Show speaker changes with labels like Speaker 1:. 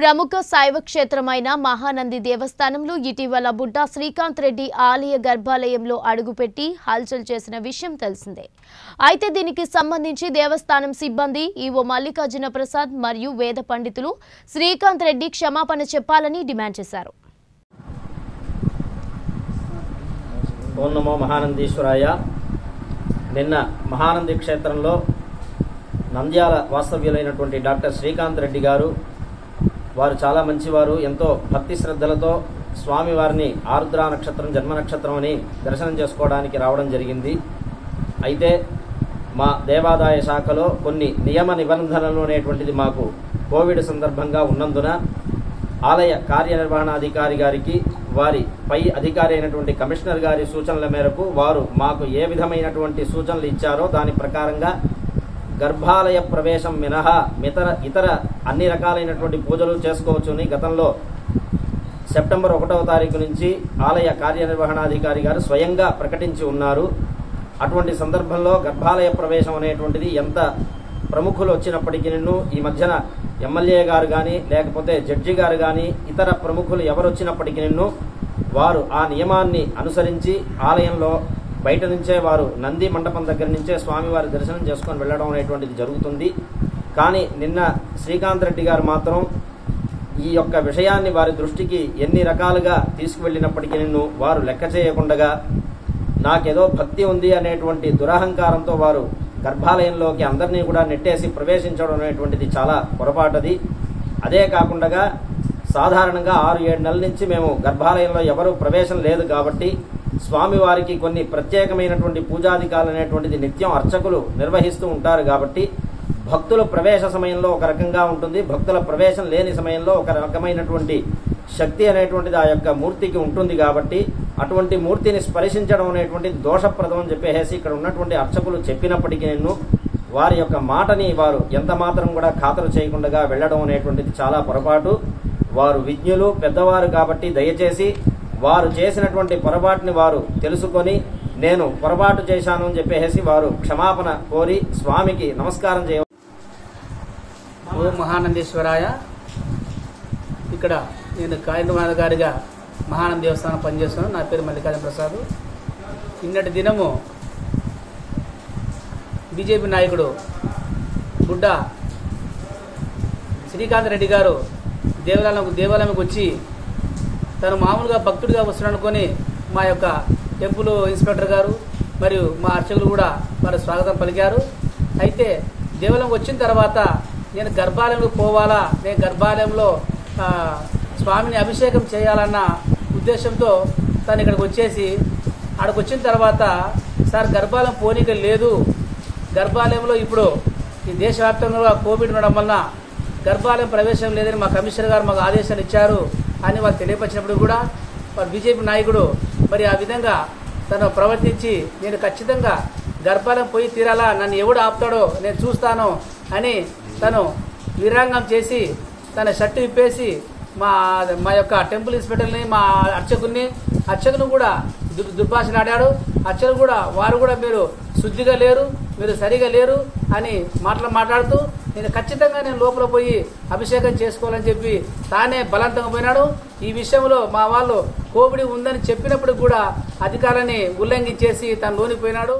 Speaker 1: ప్రముఖ శైవ క్షేత్రమైన మహానంది దేవస్థానంలో ఇటీవల బుడ్డా శ్రీకాంత్ రెడ్డి ఆలయ గర్భాలయంలో అడుగుపెట్టి హల్చల్ చేసిన విషయం తెలిసిందే. అయితే దీనికి సంబంధించి దేవస్థానం సిబ్బంది ఈవో మల్లికార్జున ప్రసాద్ మరియు వేద పండితులు శ్రీకాంత్ రెడ్డి క్షమాపణ చెప్పాలని డిమాండ్ చేశారు.
Speaker 2: ఓం నమో మహానందీశ్వరాయ. నిన్న మహానంది క్షేత్రంలో నంద్యాల వాస్తవ్యులైనటువంటి డాక్టర్ శ్రీకాంత్ రెడ్డి గారు వారు చాలా మంచివారు ఎంతో భక్తి శ్రద్ధలతో స్వామివారిని ఆరుద్ర నక్షత్రం జన్మ నక్షత్రం అని దర్శనం చేసుకోవడానికి రావడం జరిగింది. అయితే మా దేవాదాయ శాఖలో కొన్ని నియమ నిబంధనలు అనేటువంటిది మాకు కోవిడ్ సందర్భంగా ఉన్నందున ఆలయ కార్యనిర్వహణాధికారి గారికి వారి పై అధికారి అయినటువంటి కమిషనర్ గారి సూచనల మేరకు వారు మాకు ఏ విధమైనటువంటి సూచనలు ఇచ్చారో దాని ప్రకారంగా గర్భాలయ ప్రవేశం మినహా ఇతర ఇతర అన్ని రకాలైనటువంటి పూజలు చేసుకోవచ్చుని గతంలో సెప్టెంబర్ ఒకటవ తారీఖు నుంచి ఆలయ కార్యనిర్వహణాధికారి గారు స్వయంగా ప్రకటించి ఉన్నారు. అటువంటి సందర్భంలో గర్భాలయ ప్రవేశం అనేటువంటిది ఎంత ప్రముఖులు వచ్చినప్పటికీ నిన్ను ఈ మధ్యన ఎమ్మెల్యే గారు కానీ లేకపోతే జడ్జి గారు కానీ ఇతర ప్రముఖులు ఎవరు వచ్చినప్పటికీ నిన్ను వారు ఆ నియమాన్ని అనుసరించి ఆలయంలో బయట నుంచే వారు నంది మండపం దగ్గర నుంచే స్వామివారి దర్శనం చేసుకొని వెళ్ళడం అనేటువంటిది జరుగుతుంది. కానీ నిన్న శ్రీకాంత్ రెడ్డి గారు మాత్రం ఈ యొక్క విషయాన్ని వారి దృష్టికి ఎన్ని రకాలుగా తీసుకువెళ్ళినప్పటికీ నిన్ను వారు లెక్క చేయకుండగా నాకేదో భక్తి ఉంది అనేటువంటి దురహంకారంతో వారు గర్భాలయంలోకి అందరినీ కూడా నెట్టేసి ప్రవేశించడం అనేటువంటిది చాలా పొరపాటది. అదే కాకుండా సాధారణంగా ఆరు ఏడు నెలల నుంచి మేము గర్భాలయంలో ఎవరూ ప్రవేశం లేదు కాబట్టి స్వామివారికి కొన్ని ప్రత్యేకమైనటువంటి పూజాధికారులు అనేటువంటిది నిత్యం అర్చకులు నిర్వహిస్తూ ఉంటారు కాబట్టి భక్తుల ప్రవేశ సమయంలో ఒక రకంగా ఉంటుంది. భక్తుల ప్రవేశం లేని సమయంలో ఒక రకమైనటువంటి శక్తి అనేటువంటిది ఆ యొక్క మూర్తికి ఉంటుంది కాబట్టి అటువంటి మూర్తిని స్పర్శించడం అనేటువంటి దోషప్రదం అని చెప్పేసి ఇక్కడ ఉన్నటువంటి అర్చకులు చెప్పినప్పటికీ నేను వారి యొక్క మాటని వారు ఎంత మాత్రం కూడా ఖాతరు చేయకుండా వెళ్ళడం అనేటువంటిది చాలా పొరపాటు. వారు విజ్ఞులు పెద్దవారు కాబట్టి దయచేసి వారు చేసినటువంటి పొరపాటుని వారు తెలుసుకొని నేను పొరపాటు చేశాను అని చెప్పేసి వారు క్షమాపణ కోరి స్వామికి నమస్కారం చేయ
Speaker 3: ఓం మహానందేశ్వరాయ ఇక్కడ నేను కార్యనిర్వహణ గారిగా మహానంద దేవస్థానం పనిచేస్తున్నాను. నా పేరు మల్లికార్జున ప్రసాద్. నిన్నటి దినము బీజేపీ నాయకుడు బుడ్డ శ్రీకాంత్ రెడ్డి గారు దేవాలయం దేవాలయంకి వచ్చి తను మామూలుగా భక్తుడిగా వస్తున్నాడు అనుకొని మా యొక్క టెంపుల్ ఇన్స్పెక్టర్ గారు మరియు మా అర్చకులు కూడా వారు స్వాగతం పలికారు. అయితే దేవాలయం వచ్చిన తర్వాత నేను గర్భాలయంలో పోవాలా నేను గర్భాలయంలో స్వామిని అభిషేకం చేయాలన్న ఉద్దేశంతో తను ఇక్కడికి వచ్చేసి అక్కడికి వచ్చిన తర్వాత సార్ గర్భాలయం పోనీక లేదు. గర్భాలయంలో ఇప్పుడు ఈ దేశవ్యాప్తంగా కోవిడ్ ఉండడం వలన గర్భాలయం ప్రవేశం లేదని మా కమిషనర్ గారు మాకు ఆదేశాలు ఇచ్చారు అని వాళ్ళు తెలియపరిచినప్పుడు కూడా వారు బీజేపీ నాయకుడు మరి ఆ విధంగా తను ప్రవర్తించి నేను ఖచ్చితంగా గర్భాలయం పోయి తీరాలా? నన్ను ఎవడు ఆపుతాడో? నేను చూస్తాను అని తను వీరాంగం చేసి తన షర్టు విప్పేసి మా మా యొక్క టెంపుల్ ఇన్స్పెక్టర్ని మా అర్చకుల్ని అర్చకును కూడా దుర్ దుర్భాషలాడాడు అర్చకులు కూడా వారు కూడా మీరు శుద్ధిగా లేరు మీరు సరిగా లేరు అని మాటలు మాట్లాడుతూ నేను ఖచ్చితంగా నేను లోపల పోయి అభిషేకం చేసుకోవాలని చెప్పి తానే బలవంతంగా పోయినాడు. ఈ విషయంలో మా వాళ్ళు కోవిడ్ ఉందని చెప్పినప్పుడు కూడా అధికారాన్ని ఉల్లంఘించేసి తను లోనికి పోయినాడు.